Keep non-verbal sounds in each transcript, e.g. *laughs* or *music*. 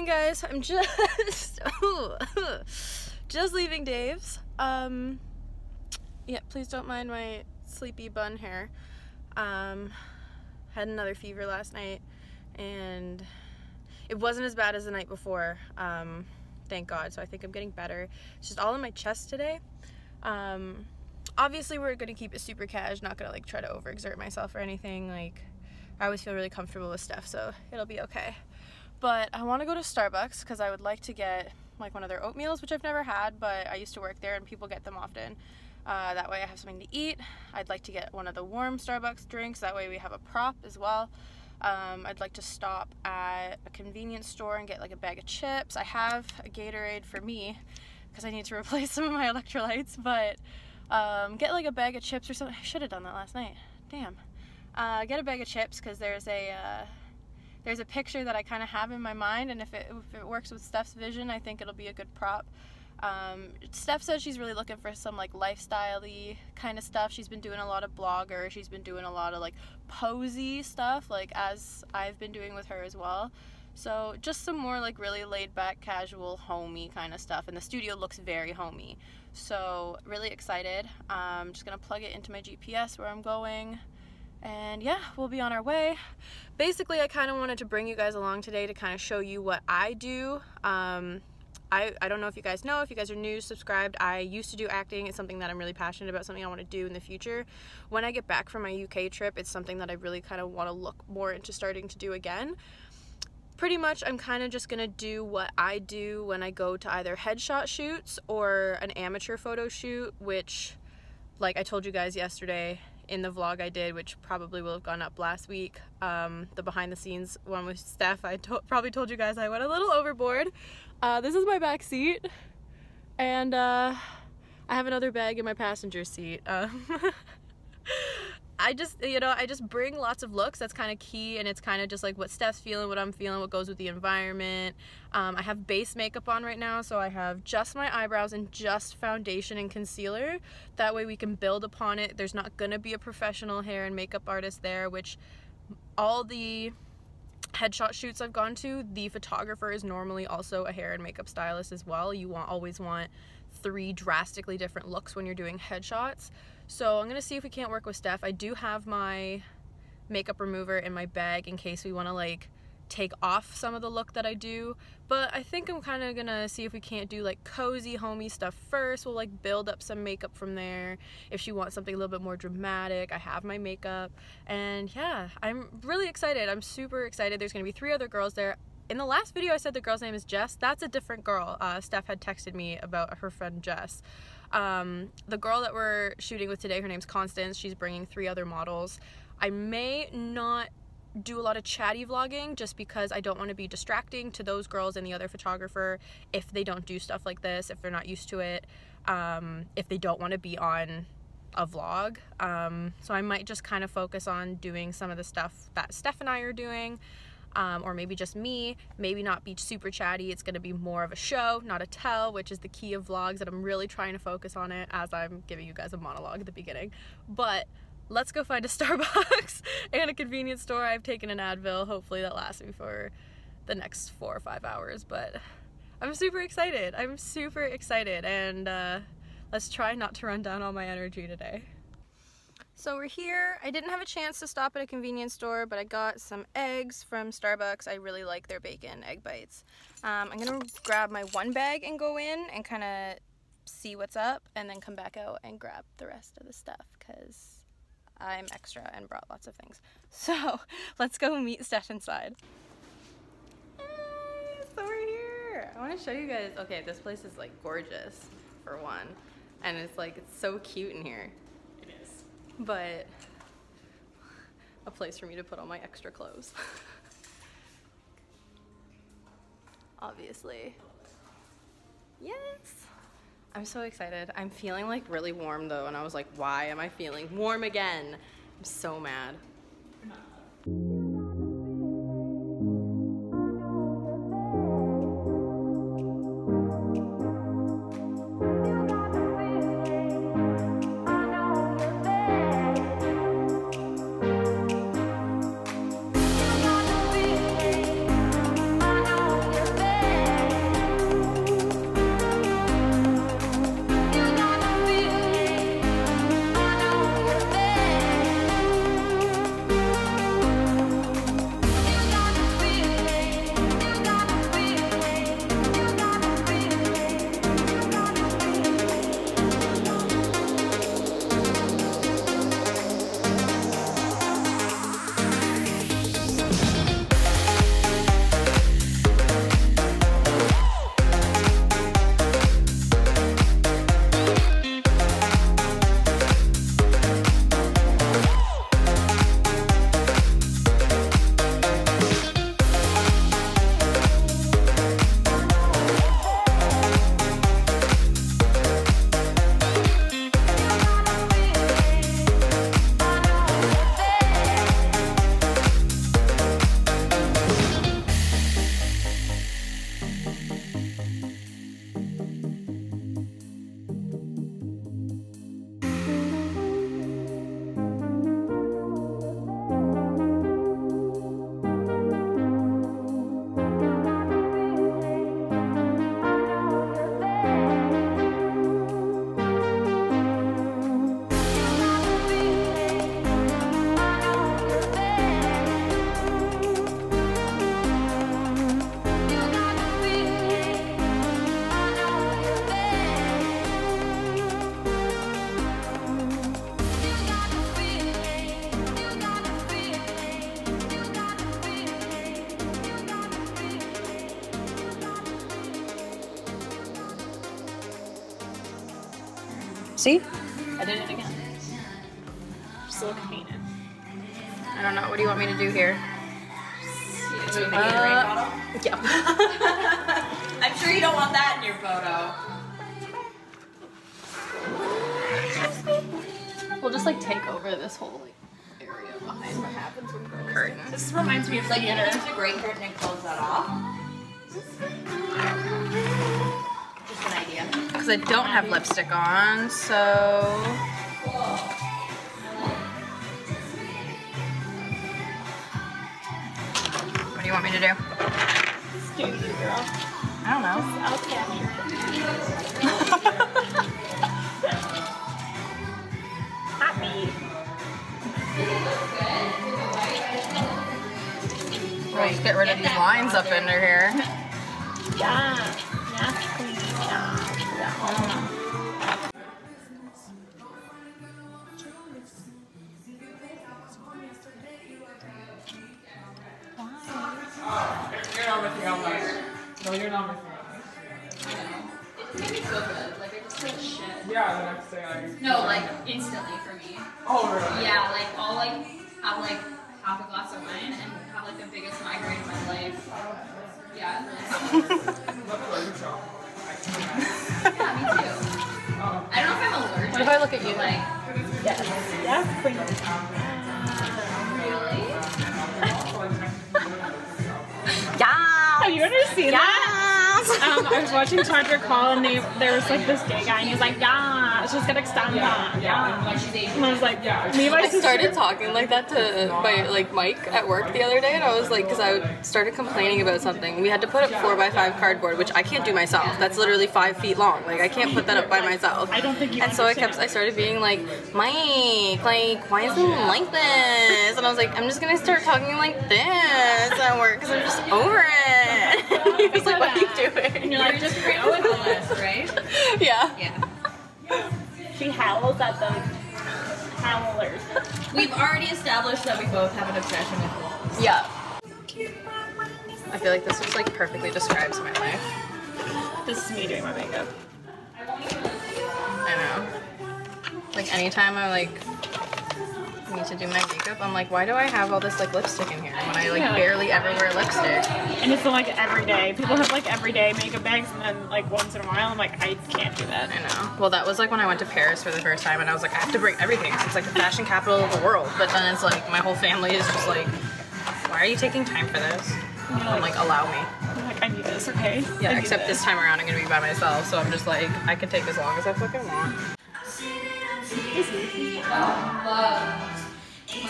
morning, guys. I'm just *laughs* *laughs* just leaving Dave's. Um, yeah, please don't mind my sleepy bun hair. Um, had another fever last night, and it wasn't as bad as the night before. Um, thank God. So I think I'm getting better. It's just all in my chest today. Um, obviously, we're gonna keep it super cash. Not gonna like try to overexert myself or anything. Like, I always feel really comfortable with stuff, so it'll be okay. But I want to go to Starbucks because I would like to get like one of their oatmeals, which I've never had, but I used to work there and people get them often. Uh, that way I have something to eat. I'd like to get one of the warm Starbucks drinks. That way we have a prop as well. Um, I'd like to stop at a convenience store and get like a bag of chips. I have a Gatorade for me because I need to *laughs* replace some of my electrolytes, but um, get like a bag of chips or something. I should have done that last night. Damn. Uh, get a bag of chips because there's a uh, there's a picture that I kind of have in my mind, and if it, if it works with Steph's vision, I think it'll be a good prop. Um, Steph says she's really looking for some like lifestyle-y kind of stuff. She's been doing a lot of blogger. She's been doing a lot of like posy stuff, like as I've been doing with her as well. So just some more like really laid back, casual, homey kind of stuff. And the studio looks very homey. So really excited. I'm um, just gonna plug it into my GPS where I'm going and yeah we'll be on our way. Basically I kind of wanted to bring you guys along today to kind of show you what I do. Um, I, I don't know if you guys know if you guys are new subscribed I used to do acting. It's something that I'm really passionate about something I want to do in the future. When I get back from my UK trip it's something that I really kind of want to look more into starting to do again. Pretty much I'm kind of just gonna do what I do when I go to either headshot shoots or an amateur photo shoot which like I told you guys yesterday in the vlog I did, which probably will have gone up last week, um, the behind the scenes one with Steph, I to probably told you guys I went a little overboard. Uh, this is my back seat, and uh, I have another bag in my passenger seat. Um, *laughs* I just, you know, I just bring lots of looks. That's kind of key, and it's kind of just like what Steph's feeling, what I'm feeling, what goes with the environment. Um, I have base makeup on right now, so I have just my eyebrows and just foundation and concealer. That way we can build upon it. There's not gonna be a professional hair and makeup artist there, which all the headshot shoots I've gone to, the photographer is normally also a hair and makeup stylist as well. You want always want three drastically different looks when you're doing headshots. So I'm gonna see if we can't work with Steph. I do have my makeup remover in my bag in case we wanna like take off some of the look that I do. But I think I'm kind of gonna see if we can't do like cozy homey stuff first. We'll like build up some makeup from there. If she wants something a little bit more dramatic I have my makeup. And yeah I'm really excited. I'm super excited. There's gonna be three other girls there in the last video I said the girl's name is Jess that's a different girl uh, Steph had texted me about her friend Jess um, the girl that we're shooting with today, her name's Constance. She's bringing three other models. I may not do a lot of chatty vlogging just because I don't want to be distracting to those girls and the other photographer if they don't do stuff like this, if they're not used to it, um, if they don't want to be on a vlog. Um, so I might just kind of focus on doing some of the stuff that Steph and I are doing um, or maybe just me, maybe not be super chatty. It's gonna be more of a show, not a tell, which is the key of vlogs that I'm really trying to focus on it as I'm giving you guys a monologue at the beginning. But let's go find a *laughs* Starbucks and a convenience store. I've taken an Advil. Hopefully that lasts me for the next four or five hours, but I'm super excited. I'm super excited and uh, let's try not to run down all my energy today. So we're here. I didn't have a chance to stop at a convenience store, but I got some eggs from Starbucks. I really like their bacon egg bites. Um, I'm gonna grab my one bag and go in and kind of see what's up and then come back out and grab the rest of the stuff because I'm extra and brought lots of things. *laughs* So let's go meet Steph inside. Hey, so we're here. I want to show you guys. Okay, this place is like gorgeous for one. And it's like, it's so cute in here but a place for me to put all my extra clothes. *laughs* Obviously. Yes! I'm so excited. I'm feeling like really warm though, and I was like, why am I feeling warm again? I'm so mad. See? I did it again. Just look painted. I don't know. What do you want me to do here? Uh, Yeah. *laughs* I'm sure you don't want that in your photo. We'll just like take over this whole like area behind what happens when girls curtain. This reminds me of like Like, use a great curtain and close that off. *laughs* Just an idea. Because I don't have lipstick on, so. What do you want me to do? do you, girl. I don't know. I'll capture Happy. *laughs* Right. Let's get rid of these lines up under here. Yeah. You're not missing out much. No, you're not missing out much. It made me feel good. Like I just feel shit. Yeah, the next day I. No, like instantly for me. Oh, really? Yeah, like I'll like have like half a glass of wine and have like the biggest migraine of my life. Yeah, it really sucks. That's what you shop. yeah, me too. Oh. I don't know if I'm allergic. What if I look at you? Like, Yes. Yes, queen. You ever seen that? Um, I was watching Tundra Call and they, there was like this gay guy and he's like, yeah, she's gonna extend that. Yeah. When she's Asian. And I was like, yeah. me and my I sister. started talking like that to my like Mike at work the other day, and I was like, because I started complaining about something. We had to put up four by five cardboard, which I can't do myself. That's literally five feet long. Like I can't put that up by myself. I don't think you And so I kept, I started being like, Mike, like, why isn't it like this? And I was like, I'm just gonna start talking like this at work because I'm just over it. *laughs* he was like, what are you And doing? you're like, Just create with the list, right? *laughs* Yeah. Yeah. She howls at the howlers. We've already established that we both have an obsession with wolves. Yeah. I feel like this just like perfectly describes my life. This is me doing my makeup. I know. Like anytime I like need to do my makeup, I'm like, why do I have all this like lipstick in here when I like Yeah. barely ever wear lipstick? And it's like every day. People have like everyday makeup bags and then like once in a while I'm like, I can't do that. I know. Well, that was like when I went to Paris for the first time, and I was like, I have to bring everything. 'cause It's like the fashion capital of the world. But then it's like my whole family is just like, why are you taking time for this? I'm like, allow me. I'm like, I need this, okay? Yeah, except this time around I'm gonna be by myself, so I'm just like, I can take as long as I fucking want. Bit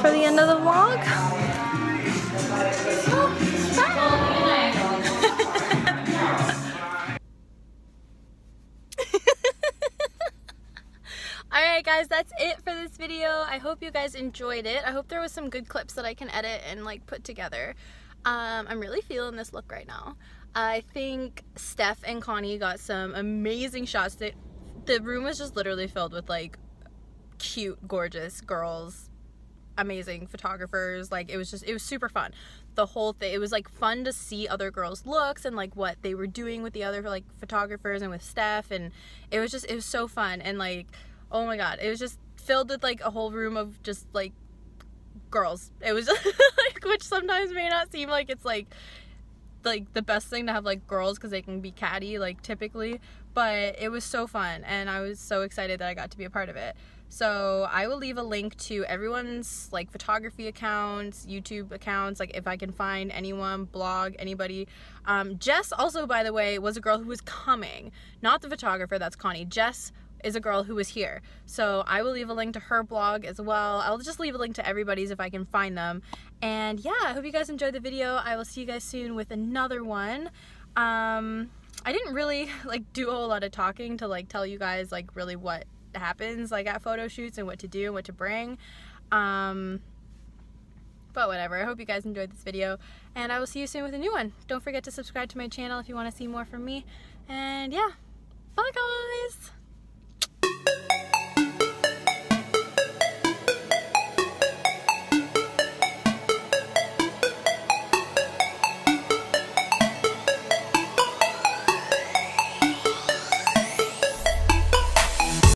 for the end of the vlog. *laughs* Alright guys, that's it for this video. I hope you guys enjoyed it. I hope there was some good clips that I can edit and like put together. Um, I'm really feeling this look right now. I think Steph and Conny got some amazing shots. The, the room was just literally filled with like cute, gorgeous girls, amazing photographers. Like it was just, it was super fun. The whole thing, it was like fun to see other girls' looks and like what they were doing with the other like photographers and with Steph. And it was just, it was so fun. And like, oh my God, it was just filled with like a whole room of just like girls. It was *laughs* like, which sometimes may not seem like it's like, like the best thing to have like girls because they can be catty like typically but it was so fun and i was so excited that i got to be a part of it. So i will leave a link to everyone's like photography accounts youtube accounts like if i can find anyone blog anybody. Um, jess also by the way was a girl who was coming not the photographer that's conny. Jess is a girl who was here. So I will leave a link to her blog as well. I'll just leave a link to everybody's if I can find them. And yeah, I hope you guys enjoyed the video. I will see you guys soon with another one. Um, I didn't really *laughs* like do a whole lot of talking to like tell you guys like really what happens like at photo shoots and what to do and what to bring. Um, but whatever, I hope you guys enjoyed this video and I will see you soon with a new one. Don't forget to subscribe to my channel if you want to see more from me. And yeah, bye guys! Thank you.